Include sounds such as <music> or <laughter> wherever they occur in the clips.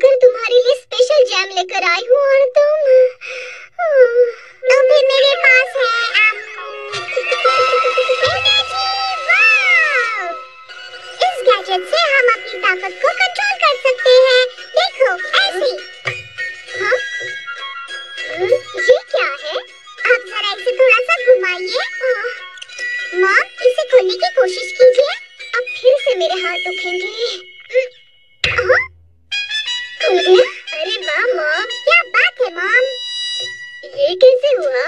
लाकर तुम्हारे लिए special jam लेकर आई हूँ और तुम तो फिर मेरे पास है इस गैजेट से हम अपनी ताकत को कंट्रोल कर सकते हैं। देखो ऐसे। हाँ? ये क्या है? आप जरा इसे थोड़ा सा घुमाइए माँ इसे खोलने की कोशिश कीजिए। अब फिर से मेरे हाथ दुखेंगे हाँ? अरे वाह मॉम क्या बात है मॉम ये कैसे हुआ?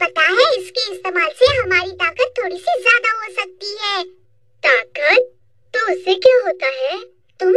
पता है इसके इस्तेमाल से हमारी ताकत थोड़ी सी ज़्यादा हो सकती है। ताकत? तो उससे क्या होता है? तुम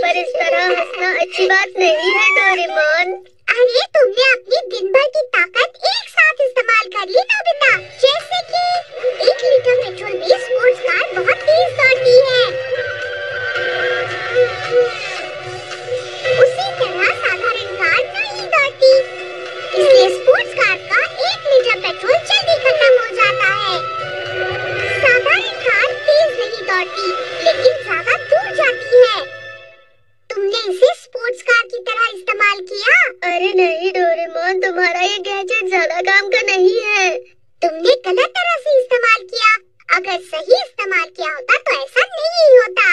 पर इस तरह हंसना अच्छी बात नहीं है, डोरेमोन। अरे, तुमने अपनी दिन भर की ताकत एक साथ इस्तेमाल कर ली नोबिता जैसे कि एक लीटर पेट्रोल में स्पोर्ट्स कार बहुत तेज दौड़ती है। उसी तरह साधारण कार नहीं दौड़ती। इसलिए स्पोर्ट्स कार का एक लीटर पेट्रोल जल्दी खत्म हो जाता है। साधारण कार तेज नहीं दौड़ती, लेकिन ज़्यादा दूर जाती है। तुमने इसे स्पोर्ट्स कार की तरह इस्तेमाल किया। अरे नहीं डोरेमोन तुम्हारा ये गैजेट ज़्यादा काम का नहीं है। तुमने गलत तरह से इस्तेमाल किया। अगर सही इस्तेमाल किया होता तो ऐसा नहीं होता।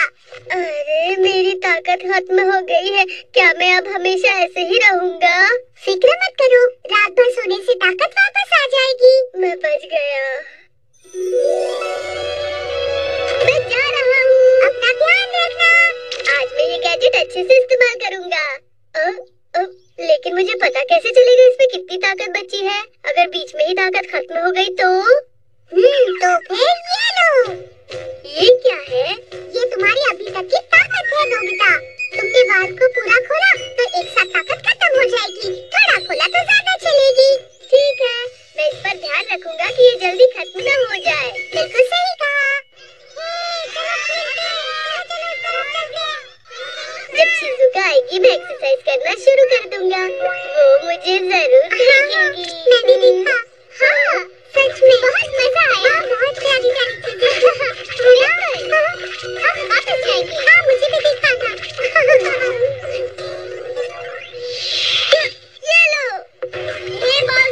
अरे मेरी ताकत खत्म हो गई है। क्या मैं अब हमेशा ऐसे ही रहूँगा? फ़िक्र मत करो रात भर सोने से ताकत वापस आ जाएगी। मैं बच गया। मैं जा रहा हूँ। अपना ध्यान रखना। मैं ये गैजेट अच्छे से इस्तेमाल करूँगा। अ, अ, लेकिन मुझे पता कैसे चलेगा इसमें कितनी ताकत बची है? अगर बीच में ही ताकत खत्म हो गई तो? हम्म तो फिर ये लो। ये क्या है? ये तुम्हारी अभी तक की ताकत है नोबिता। तुमने बाल को पूरा खोला तो एक साथ ताकत खत्म हो जाएगी। थोड़ा खोला तो ज़्यादा चलेगी। ठीक है मैं इस पर ध्यान रखूँगा कि ये जल्दी खत्म न हो जाए। बिल्कुल सही कहा जब शिजुका आएगी मैं एक्सरसाइज करना शुरू कर दूँगा वो मुझे ज़रूर देखेगी देखा हाँ सच में बहुत मज़ा आया बहुत प्यारी प्यारी चीज़ें हम वापस जाएँगे हाँ मुझे भी देखा था ये लो ये बॉल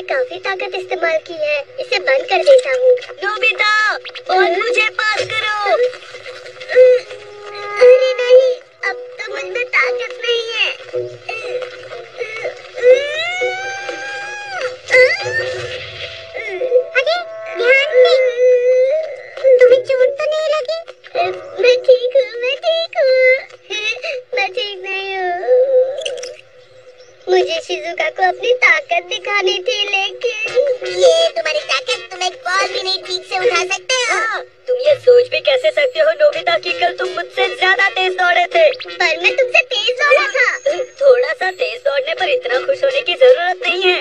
मैंने काफ़ी ताकत इस्तेमाल की है। इसे बंद कर देता हूँ। नोबिता और मुझे पास करो। अरे नहीं अब तो मुझमें ताकत नहीं है। अरे ध्यान से। तुम्हें चोट तो नहीं लगी? मैं ठीक हूँ मैं ठीक मुझे शिजुका को अपनी ताकत दिखानी थी लेकिन ये तुम्हारी ताकत तुम एक बॉल भी नहीं ठीक से उठा सकते हो। हाँ, तुम ये सोच भी कैसे सकते हो नोबिता की कल तुम मुझसे ज़्यादा तेज दौड़े थे? पर मैं तुमसे तेज दौड़ा था। थोड़ा सा तेज दौड़ने पर इतना खुश होने की ज़रूरत नहीं है।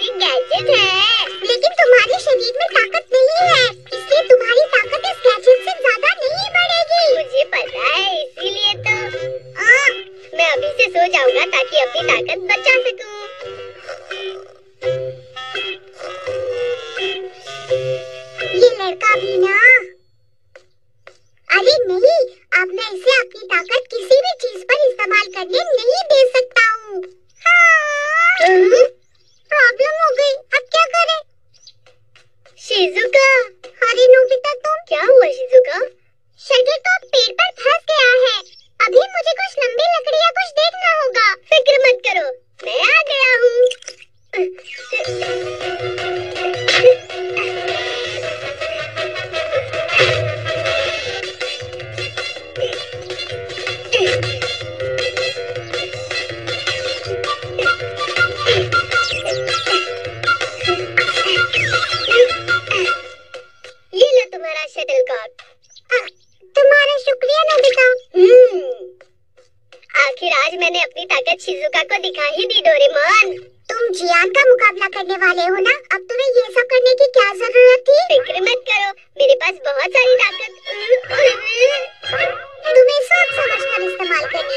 cái cài chết ha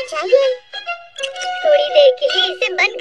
चाहिए थोड़ी देर के लिए इसे बंद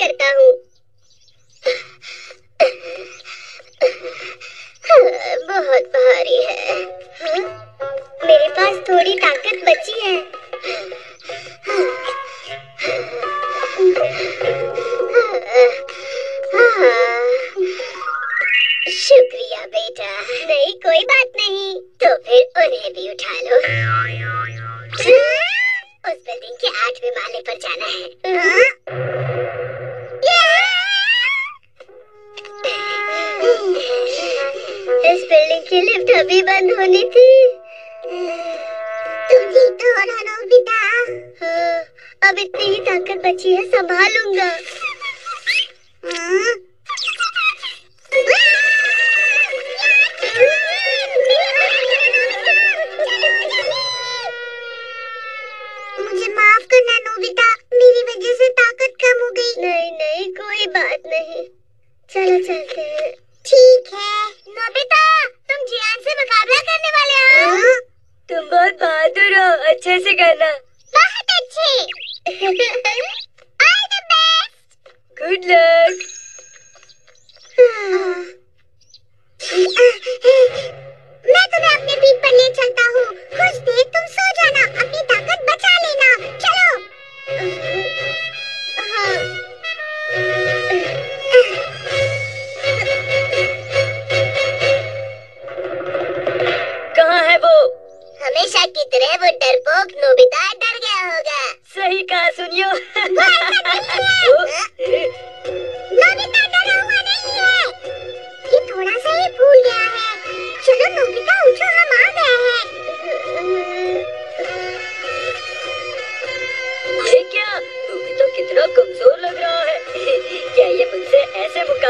बढ़ाना बेटा हाँ अब इतनी ही ताकत बची है संभालूँगा। हाँ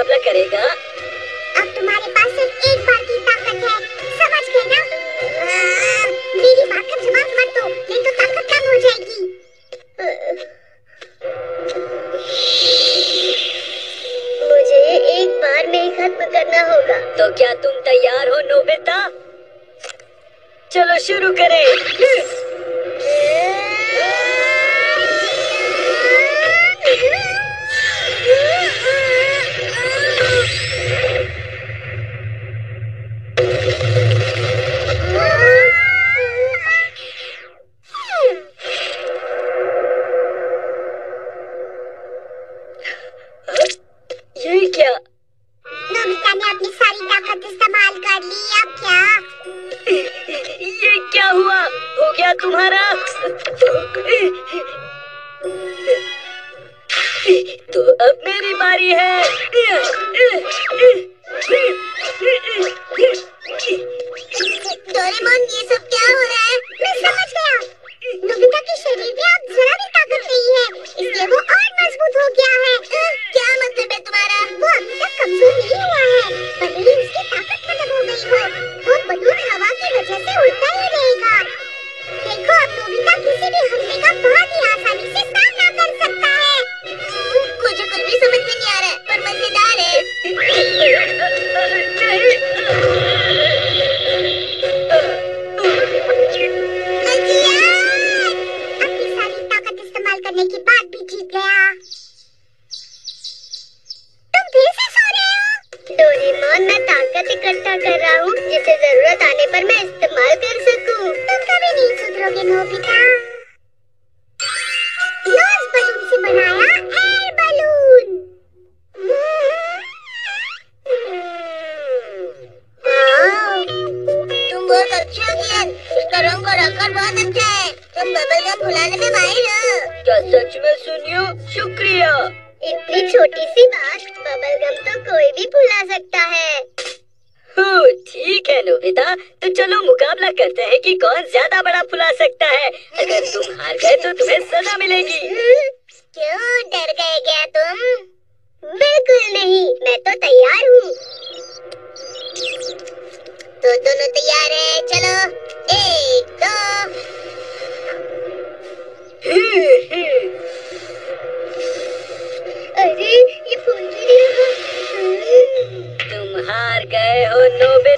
मुकाबला करेगा। अब तुम्हारे पास सिर्फ़ एक बार की ताकत है। समझ गए ना? हाँ, मेरी बात का जवाब मत दो नहीं तो ताकत कम हो जाएगी। मुझे एक बार में ही खत्म करना होगा। तो क्या तुम तैयार हो नोबिता? चलो शुरू करें। क्या नमिता ने अपनी सारी ताकत इस्तेमाल कर ली अब क्या? ये क्या हुआ? हो गया तुम्हारा? तो अब मेरी बारी है। डोरेमोन ये सब क्या हो रहा है? मैं समझ गया। नोबिता के शरीर में सर इसका रंग और आकार बहुत अच्छा है। तुम बबल फुलाने में माहिर हो। क्या सच में सुनियो? शुक्रिया। इतनी छोटी सी बात बबल गम तो कोई भी फुला सकता है। हाँ, ठीक है नोबिता। तो चलो मुकाबला करते हैं कि कौन ज़्यादा बड़ा फुला सकता है। अगर तुम हार गए तो तुम्हें सजा मिलेगी। क्यों डर गए क्या तुम? बिल्कुल नहीं मैं तो तैयार हूँ। तो दोनों तैयार है। चलो, एक, दो। अरे, ये फूल तुम हार गए हो नोबे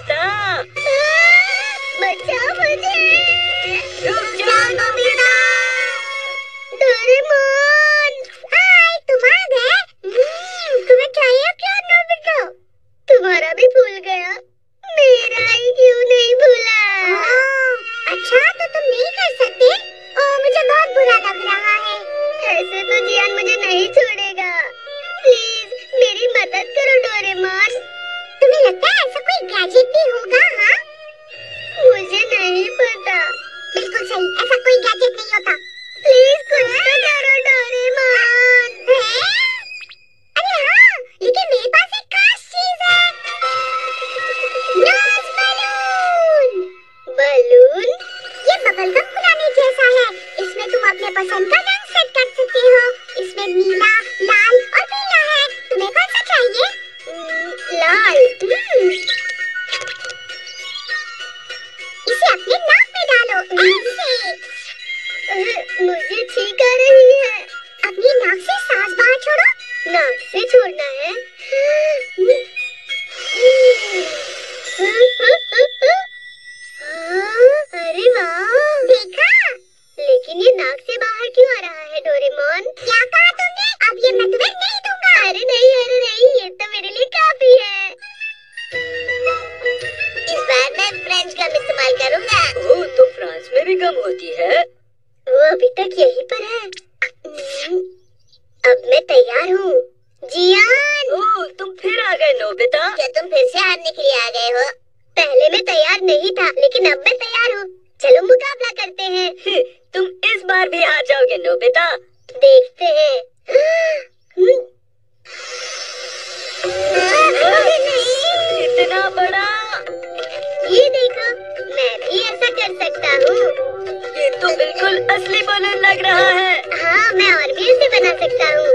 असली बलून लग रहा है। हाँ मैं और भी इसे बना सकता हूँ।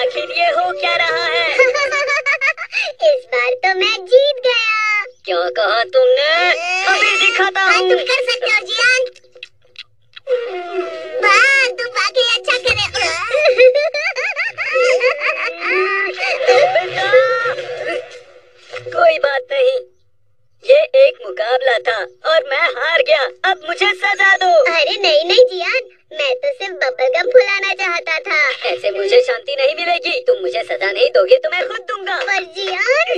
आखिर ये हो क्या रहा है? <laughs> इस बार तो मैं जीत गया। क्या कहा तुमने हाँ, अभी दिखाता हाँ, हूँ तुम कर सकते हो जी कोई बात नहीं। ये एक मुकाबला था और मैं हार गया। अब मुझे सजा दो। अरे नहीं नहीं जियान। मैं तो सिर्फ़ बबल गम फुलाना चाहता था। ऐसे मुझे शांति नहीं मिलेगी। तुम मुझे सजा नहीं दोगे तो मैं खुद दूँगा। पर जियान।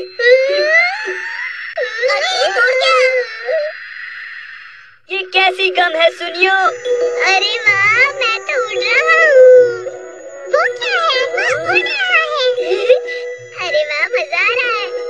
अरे ये कैसी गम है सुनियो। अरे वाह मैं तो उड़ रहा हूँ। वो क्या है? वो उड़ रहा है। अरे वाह मज़ा आ रहा है।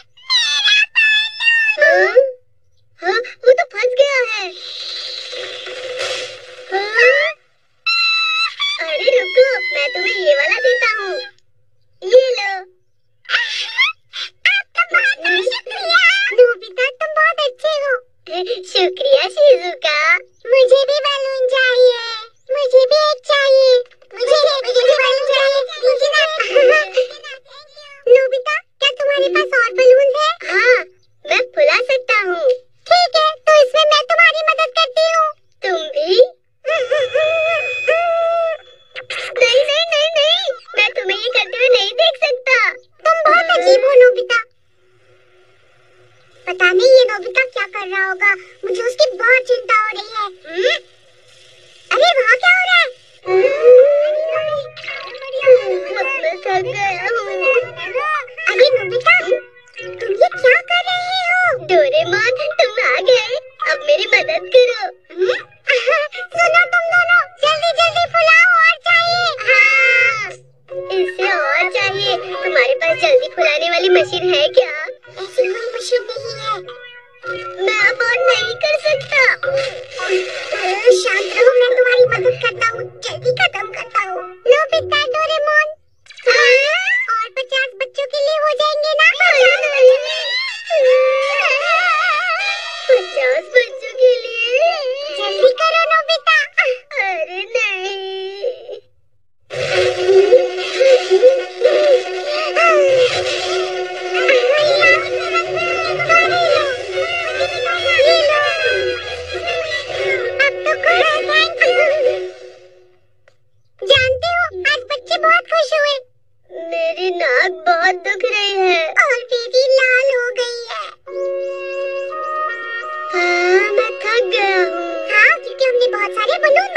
रहा होगा। मुझे उसकी बहुत चिंता हो रही है। हम्म? अरे वहाँ क्या हो रहा है? अरे नोबिता तुम ये क्या कर रहे हो? डोरेमोन तुम आ गए। अब मेरी मदद करो। हम्म? <laughs> सुनो तुम दोनों जल्दी जल्दी फुलाओ और चाहिए। हाँ। इससे और चाहिए। तुम्हारे पास जल्दी फुलाने वाली मशीन है क्या? नोबिता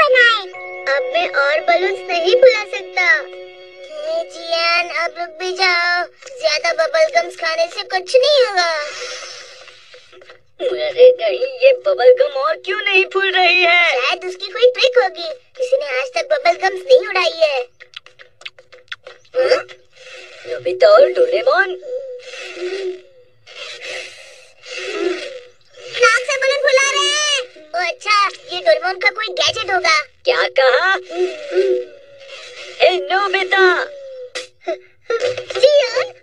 बनाए। अब मैं और बलून्स नहीं फुला सकता। जियान अब रुक भी जाओ। ज़्यादा बबल गम्स खाने से कुछ नहीं होगा। अरे नहीं ये बबल गम और क्यों नहीं फूल रही है? शायद उसकी कोई ट्रिक होगी। किसी ने आज तक बबल गम्स नहीं उड़ाई है। हाँ? नोबिता और डोरेमोन नाक से बलून फुला रहे हैं। ओ अच्छा ये डोरेमोन का कोई गैजेट होगा। क्या कहा? हे नोबिता जियान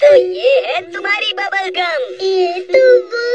तो ये है तुम्हारी बबल गम। ये तो वो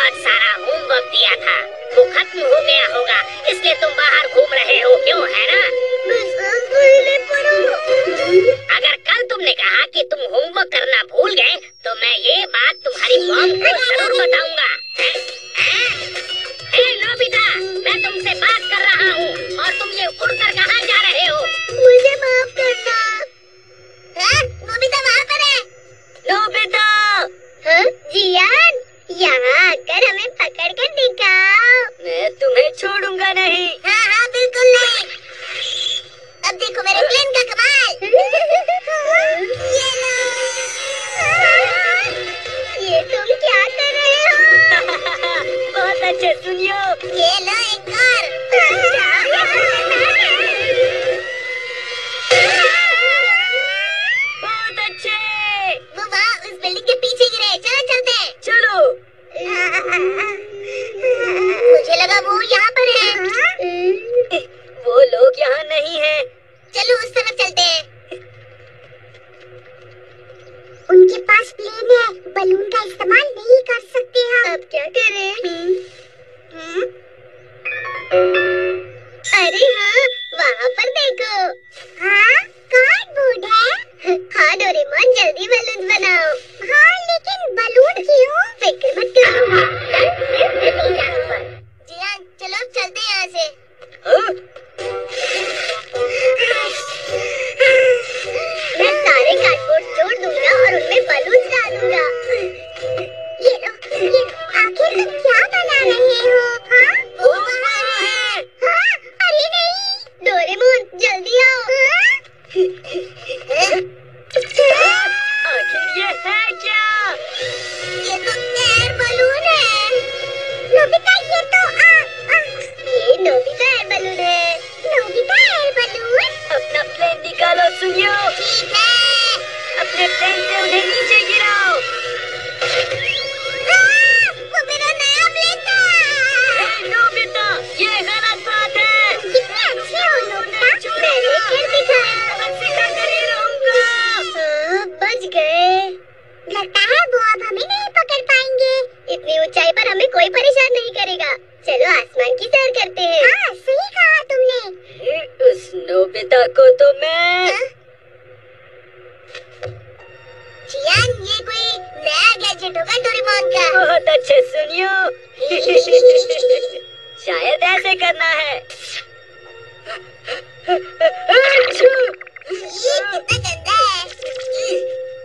बहुत सारा होमवर्क दिया था। वो खत्म हो गया होगा इसलिए तुम बाहर घूम रहे हो क्यों है ना? अगर कल तुमने कहा कि तुम होमवर्क करना भूल गए तो मैं ये बात तुम्हारी मॉम को ज़रूर बताऊँगा? नोबिता मैं तुमसे बात कर रहा हूँ और तुम ये उड़कर कहाँ जा रहे हो? मुझे माफ़ करना। नोबिता वहाँ पर है? नोबिता जियान यहाँ आकर हमें पकड़ कर दिखाओ मैं तुम्हें छोड़ूँगा नहीं। हाँ हाँ बिल्कुल नहीं। अब देखो मेरे प्लेन का कमाल। <laughs> ये लो। ये तुम क्या कर रहे हो? <laughs> बहुत अच्छे सुनियो जल्दी मिले संकेत ऐसे करना है।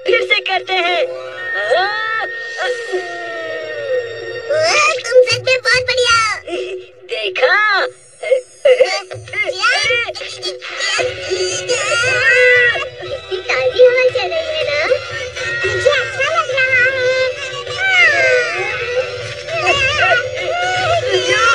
फिर से करते हैं। तुम सच में बहुत बढ़िया। देखा। ताजी हवा है <laughs> <laughs>